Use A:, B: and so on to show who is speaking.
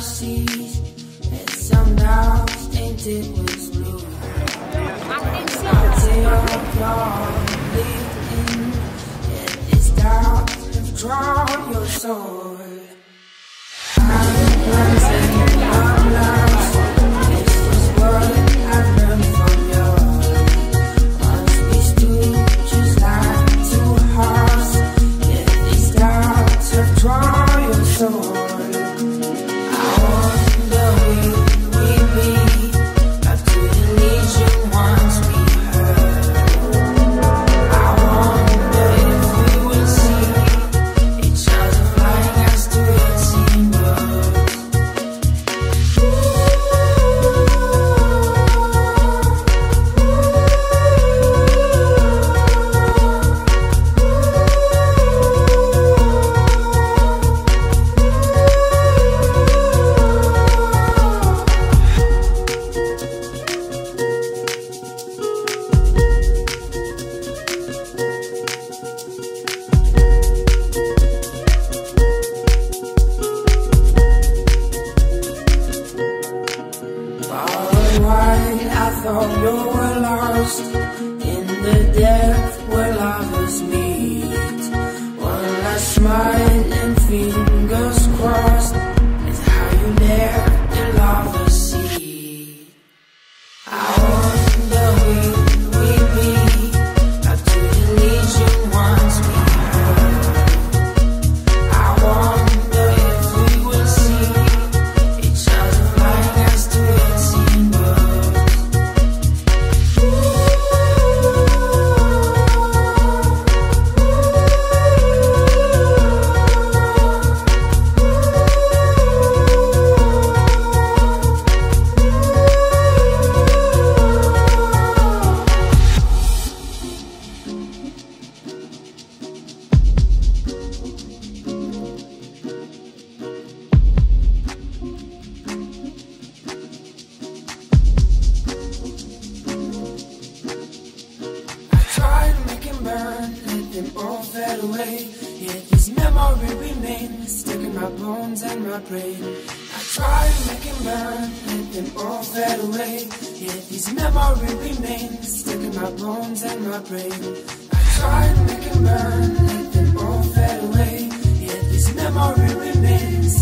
A: seas and some dogs tainted with blue. Until you're living, yet these dogs have your soul. Thought you were lost in the depth where lovers meet. One last smile fade away. Yet this memory remains, stuck in my bones and my brain. I try to make it burn. let them all fade away. Yet this memory remains, stuck in my bones and my brain. I try to make it burn. let them all fade away. Yet this memory remains,